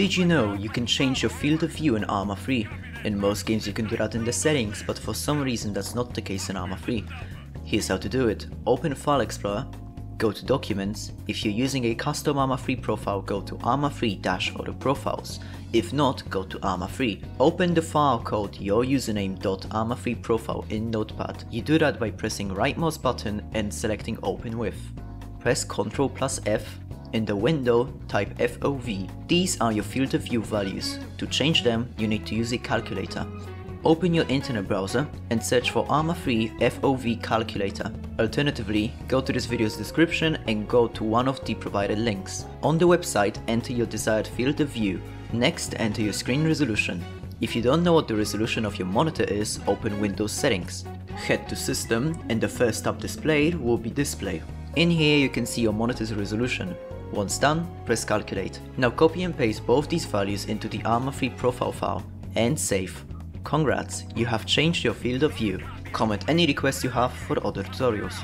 Did you know you can change your field of view in Arma 3? In most games you can do that in the settings, but for some reason that's not the case in Arma 3. Here's how to do it. Open File Explorer, go to Documents. If you're using a custom Arma 3 profile, go to Arma 3-Other Profiles. If not, go to Arma 3. Open the file called yourusername.arma3 profile in Notepad. You do that by pressing right mouse button and selecting Open With. Press Ctrl plus F. In the window, type FOV. These are your field of view values. To change them, you need to use a calculator. Open your internet browser and search for Arma 3 FOV calculator. Alternatively, go to this video's description and go to one of the provided links. On the website, enter your desired field of view. Next, enter your screen resolution. If you don't know what the resolution of your monitor is, open Windows Settings. Head to System and the first tab displayed will be Display. In here you can see your monitor's resolution. Once done, press Calculate. Now copy and paste both these values into the 3 profile file and save. Congrats, you have changed your field of view. Comment any requests you have for other tutorials.